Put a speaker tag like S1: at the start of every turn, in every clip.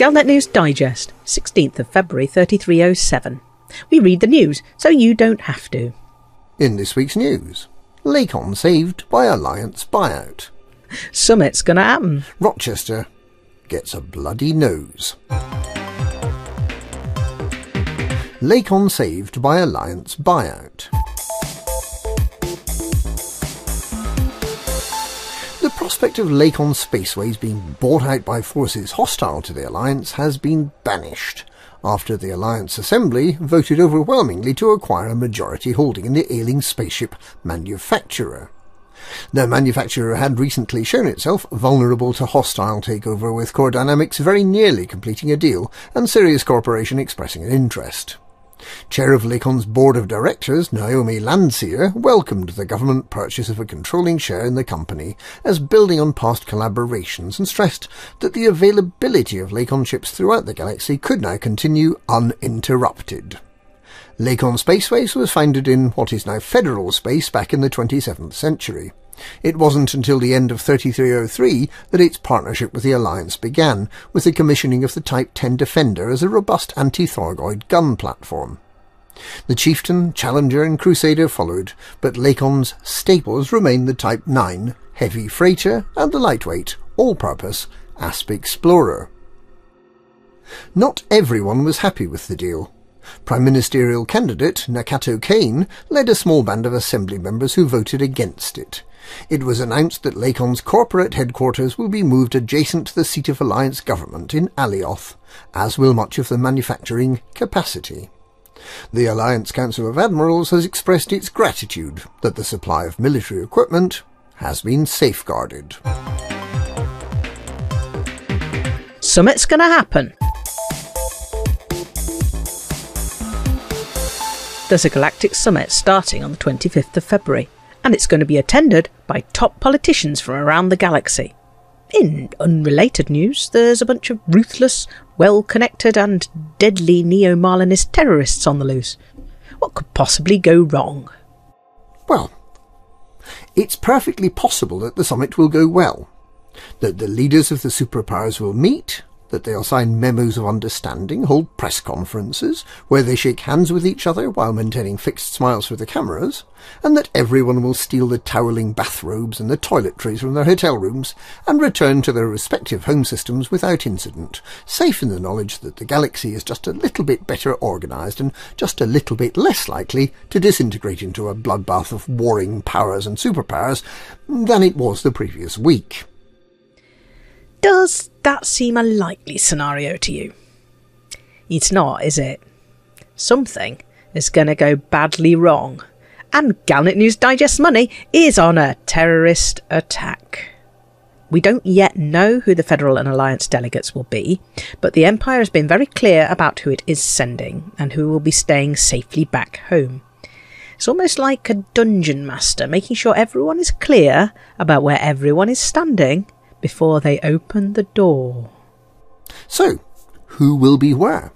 S1: Galnet News Digest, 16th of February 3307. We read the news so you don't have to.
S2: In this week's news, Lakon saved by Alliance buyout.
S1: Summit's gonna happen.
S2: Rochester gets a bloody nose. Lakon saved by Alliance buyout. Prospect of Lakon Spaceways being bought out by forces hostile to the Alliance has been banished after the Alliance Assembly voted overwhelmingly to acquire a majority holding in the ailing spaceship manufacturer. The manufacturer had recently shown itself vulnerable to hostile takeover with Core Dynamics very nearly completing a deal and Sirius Corporation expressing an interest. Chair of Lakon's board of directors, Naomi Landseer, welcomed the government purchase of a controlling share in the company as building on past collaborations and stressed that the availability of Lakon ships throughout the galaxy could now continue uninterrupted. Lakon Spaceways was founded in what is now federal space back in the 27th century. It wasn't until the end of 3303 that its partnership with the Alliance began, with the commissioning of the Type 10 Defender as a robust anti-Thargoid gun platform. The Chieftain, Challenger and Crusader followed, but Lakon's staples remained the Type 9 Heavy Freighter and the lightweight, all-purpose Asp Explorer. Not everyone was happy with the deal. Prime Ministerial candidate Nakato Kane led a small band of Assembly members who voted against it. It was announced that Lakon's corporate headquarters will be moved adjacent to the seat of Alliance government in Alioth, as will much of the manufacturing capacity. The Alliance Council of Admirals has expressed its gratitude that the supply of military equipment has been safeguarded.
S1: Summit's gonna happen. There's a galactic summit starting on the 25th of February, and it's going to be attended by top politicians from around the galaxy. In unrelated news, there's a bunch of ruthless, well connected, and deadly neo Marlinist terrorists on the loose. What could possibly go wrong?
S2: Well, it's perfectly possible that the summit will go well, that the leaders of the superpowers will meet, that they'll sign memos of understanding, hold press conferences, where they shake hands with each other while maintaining fixed smiles for the cameras, and that everyone will steal the toweling bathrobes and the toiletries from their hotel rooms and return to their respective home systems without incident, safe in the knowledge that the galaxy is just a little bit better organised and just a little bit less likely to disintegrate into a bloodbath of warring powers and superpowers than it was the previous week.
S1: Does that seem a likely scenario to you? It's not, is it? Something is going to go badly wrong. And Galnet News Digest money is on a terrorist attack. We don't yet know who the Federal and Alliance delegates will be, but the Empire has been very clear about who it is sending and who will be staying safely back home. It's almost like a dungeon master making sure everyone is clear about where everyone is standing before they open the door.
S2: So, who will be where?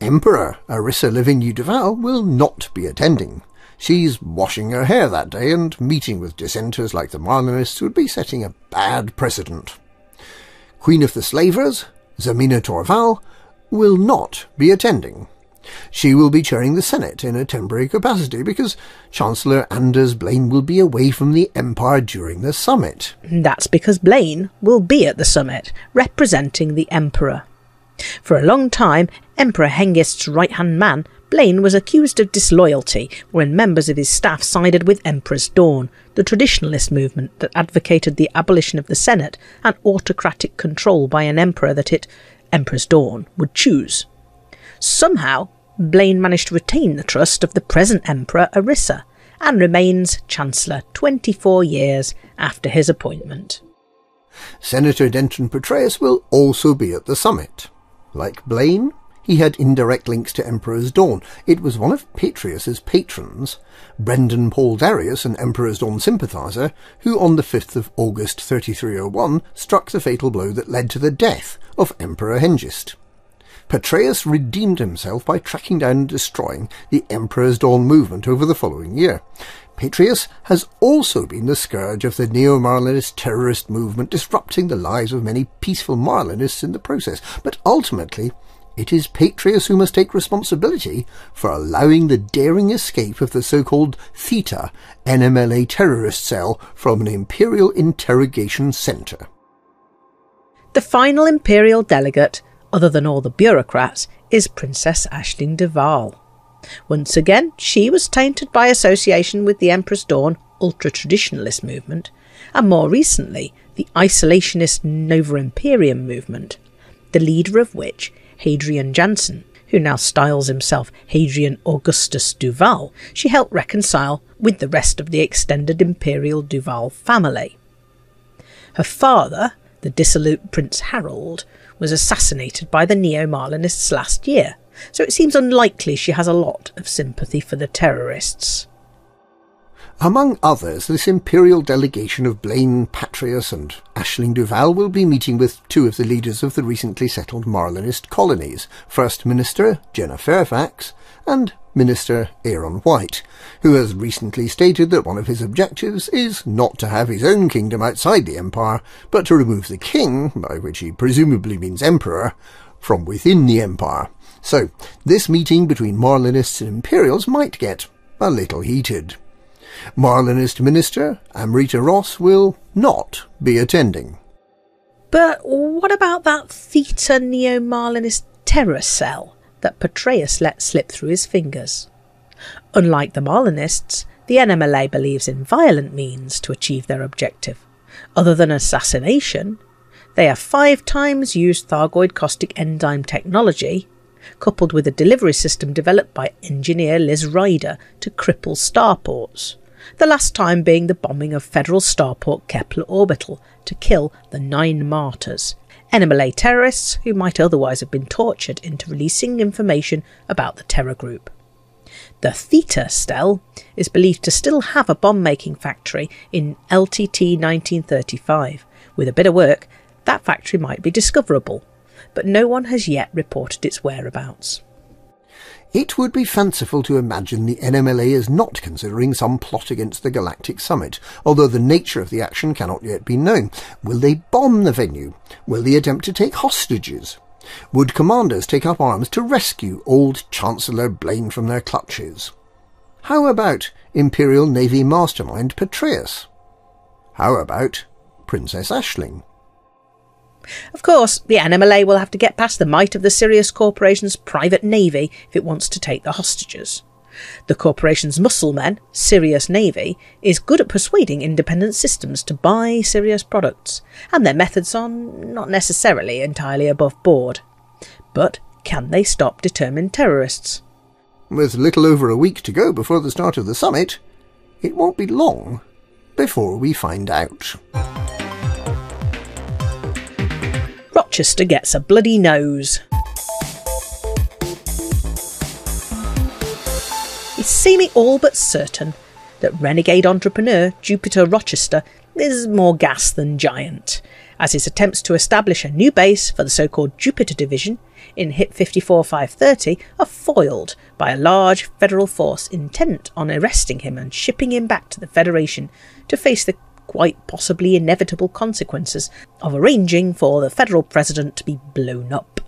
S2: Emperor Arissa Lavigne Duval will not be attending. She's washing her hair that day and meeting with dissenters like the Marlinists would be setting a bad precedent. Queen of the Slavers, Zemina Torval, will not be attending. She will be chairing the Senate in a temporary capacity because Chancellor Anders Blaine will be away from the Empire during the summit.
S1: That's because Blaine will be at the summit, representing the Emperor. For a long time, Emperor Hengist's right hand man, Blaine was accused of disloyalty when members of his staff sided with Emperor's Dawn, the traditionalist movement that advocated the abolition of the Senate and autocratic control by an emperor that it, Emperor's Dawn, would choose. Somehow, Blaine managed to retain the trust of the present Emperor Arissa and remains Chancellor 24 years after his appointment.
S2: Senator Denton Patreus will also be at the summit. Like Blaine, he had indirect links to Emperor's Dawn. It was one of Patreus's patrons, Brendan Paul Darius, an Emperor's Dawn sympathiser, who on the 5th of August 3301 struck the fatal blow that led to the death of Emperor Hengist. Patreus redeemed himself by tracking down and destroying the Emperor's Dawn movement over the following year. Patreus has also been the scourge of the neo-Marlinist terrorist movement, disrupting the lives of many peaceful Marlinists in the process. But ultimately, it is Patreus who must take responsibility for allowing the daring escape of the so-called Theta NMLA terrorist cell from an Imperial interrogation centre.
S1: The final Imperial delegate, other than all the bureaucrats, is Princess Aisling Duval. Once again, she was tainted by association with the Emperor's Dawn ultra traditionalist movement, and more recently, the isolationist Nova Imperium movement, the leader of which Hadrian Jansen, who now styles himself Hadrian Augustus Duval, she helped reconcile with the rest of the extended imperial Duval family. Her father, the dissolute Prince Harold, was assassinated by the Neo Marlinists last year, so it seems unlikely she has a lot of sympathy for the terrorists.
S2: Among others, this imperial delegation of Blaine Patreus and Aisling Duval will be meeting with two of the leaders of the recently settled Marlinist colonies, First Minister Jenna Fairfax and Minister Aaron White, who has recently stated that one of his objectives is not to have his own kingdom outside the Empire, but to remove the king, by which he presumably means emperor, from within the Empire. So, this meeting between Marlinists and Imperials might get a little heated. Marlinist Minister Amrita Ross will not be attending.
S1: But what about that Theta Neo Marlinist terror cell that Patreus let slip through his fingers? Unlike the Marlinists, the NMLA believes in violent means to achieve their objective. Other than assassination, they have five times used Thargoid caustic enzyme technology, coupled with a delivery system developed by engineer Liz Ryder to cripple starports the last time being the bombing of federal starport Kepler Orbital to kill the nine martyrs, NMLA terrorists who might otherwise have been tortured into releasing information about the terror group. The Theta Stell is believed to still have a bomb making factory in LTT 1935. With a bit of work, that factory might be discoverable, but no one has yet reported its whereabouts.
S2: It would be fanciful to imagine the NMLA is not considering some plot against the Galactic Summit, although the nature of the action cannot yet be known. Will they bomb the venue? Will they attempt to take hostages? Would commanders take up arms to rescue old Chancellor Blaine from their clutches? How about Imperial Navy mastermind Patreus? How about Princess Aisling?
S1: Of course, the NMLA will have to get past the might of the Sirius Corporation's private navy if it wants to take the hostages. The corporation's muscle men, Sirius Navy, is good at persuading independent systems to buy Sirius products, and their methods are not necessarily entirely above board. But can they stop determined terrorists?
S2: With little over a week to go before the start of the summit, it won't be long before we find out.
S1: Rochester gets a bloody nose. It's seeming all but certain that renegade entrepreneur Jupiter Rochester is more gas than giant, as his attempts to establish a new base for the so called Jupiter Division in HIP 54530 are foiled by a large federal force intent on arresting him and shipping him back to the Federation to face the quite possibly inevitable consequences of arranging for the federal president to be blown up.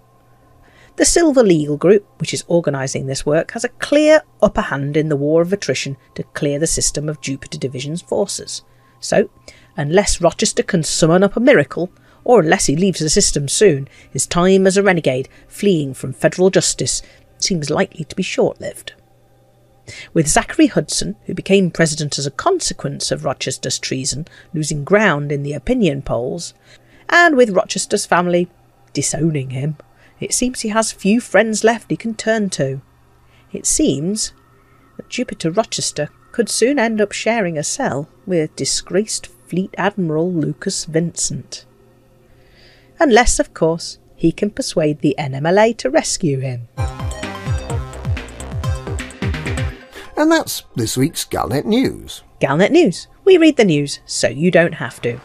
S1: The Silver Legal Group, which is organising this work, has a clear upper hand in the war of attrition to clear the system of Jupiter Division's forces. So, unless Rochester can summon up a miracle, or unless he leaves the system soon, his time as a renegade fleeing from federal justice seems likely to be short lived with Zachary Hudson, who became president as a consequence of Rochester's treason, losing ground in the opinion polls, and with Rochester's family disowning him. It seems he has few friends left he can turn to. It seems that Jupiter Rochester could soon end up sharing a cell with disgraced Fleet Admiral Lucas Vincent. Unless, of course, he can persuade the NMLA to rescue him.
S2: And that's this week's Galnet News.
S1: Galnet News. We read the news so you don't have to.